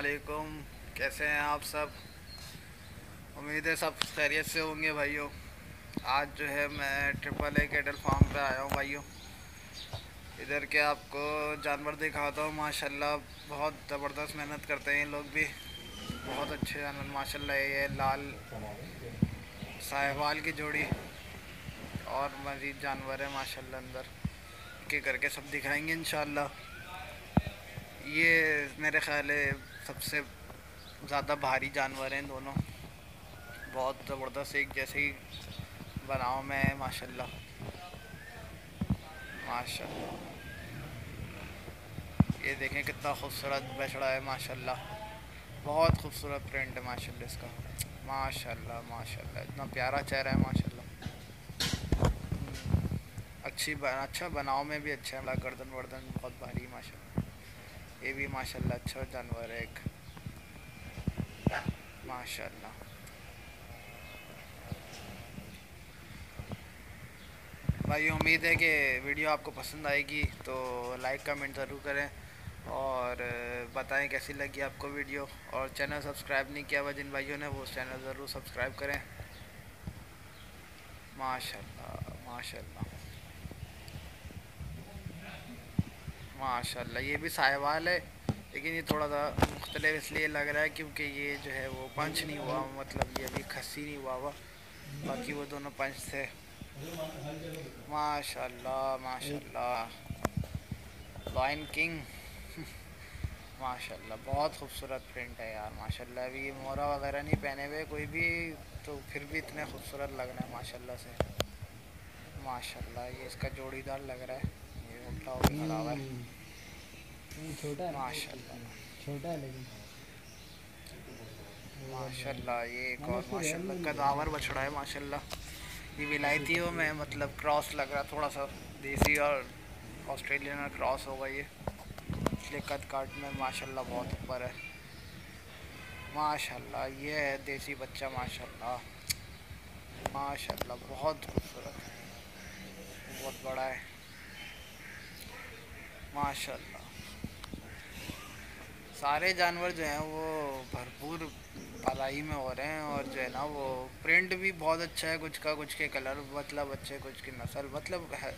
علیکم۔ کیسے ہیں آپ سب؟ امید ہے سب خیریت سے ہوں گے بھائیوں آج جو ہے میں ٹرپل اے کیٹل فارم پہ آیا ہوں بھائیوں ادھر کے آپ کو جانور دکھاتا ہوں، ماشاءاللہ بہت زبردست محنت کرتے ہیں یہ لوگ بھی۔ بہت اچھے جانور ماشاء اللہ یہ لال ساہوال کی جوڑی۔ اور مزید جانور ہیں ماشاء اللہ اندر۔ کے کر کے سب دکھائیں گے انشاءاللہ۔ یہ میرے خیال ہے سب سے زیادہ بھاری جانور ہیں دونوں۔ بہت زبردست ایک جیسے ہی بناؤ میں ہے ماشاء اللہ ماشاء اللہ یہ دیکھیں کتنا خوبصورت بچڑا ہے ماشاء اللہ بہت خوبصورت پرنٹ ہے ماشاء اللہ اس کا۔ ماشاء اللہ ماشاء اللہ اتنا پیارا چہرہ ہے ماشاء اللہ اچھی اچھا بناؤ میں بھی اچھا ہے۔ گردن وردن بہت بھاری ماشاء اللہ یہ بھی ماشاء اللہ اچھا جانور ہے ایک۔ ماشاء اللہ بھائی، امید ہے کہ ویڈیو آپ کو پسند آئے گی، تو لائک، کمنٹ ضرور کریں اور بتائیں کیسی لگی آپ کو ویڈیو۔ اور چینل سبسکرائب نہیں کیا ہوا جن بھائیوں نے، وہ چینل ضرور سبسکرائب کریں۔ ماشاء اللہ ماشاء اللہ یہ بھی سائے ہے، لیکن یہ تھوڑا سا مختلف اس لیے لگ رہا ہے کیونکہ یہ جو ہے وہ پنچ نہیں ہوا مطلب یہ ابھی کھسی نہیں ہوا ہوا باقی وہ دونوں پنچ تھے۔ ماشاء اللہ ماشاء اللہ لائن کنگ۔ ماشاء اللہ بہت خوبصورت پرنٹ ہے یار ماشاء اللہ ابھی یہ مورا وغیرہ نہیں پہنے ہوئے، کوئی بھی تو پھر بھی اتنے خوبصورت لگ رہے ہیں ماشاء اللہ سے۔ ماشاء اللہ یہ اس کا جوڑی دار لگ رہا ہے۔ ماشاء اللہ یہ ایک اور ماشاء اللہ کداور بچڑا ہے ماشاء اللہ یہ ولائتیوں میں مطلب کراس لگ رہا تھوڑا سا دیسی اور آسٹریلین میں کراس ہوگا یہ۔ اس لیے کد کاٹ میں ماشاء اللہ بہت اوپر ہے۔ ماشاء اللہ یہ ہے دیسی بچہ ماشاء اللہ ماشاء اللہ بہت خوبصورت ہے۔ بہت بڑا ہے۔ ماشاء اللہ سارے جانور جو ہیں وہ بھرپور پلائی میں ہو رہے ہیں اور جو ہے نا وہ پرنٹ بھی بہت اچھا ہے، کچھ کا کچھ کے کلر مطلب اچھے، کچھ کی نسل مطلب ہے۔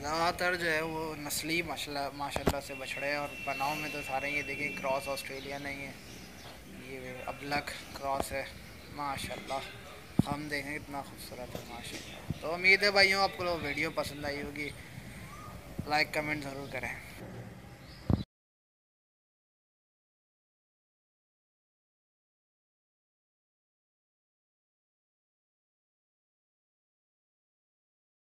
زیادہ تر جو ہے وہ نسلی ماشاء ماشاء اللہ سے بچھڑے ہیں اور بناؤ میں تو سارے یہ دیکھیں کراس آسٹریلیا نہیں ہے۔ یہ ابلک کراس ہے ماشاء اللہ ہم دیکھیں اتنا خوبصورت ہے ماشاء اللہ تو امید ہے بھائیوں آپ کو ویڈیو پسند آئی ہوگی۔ لائک کمنٹ ضرور کریں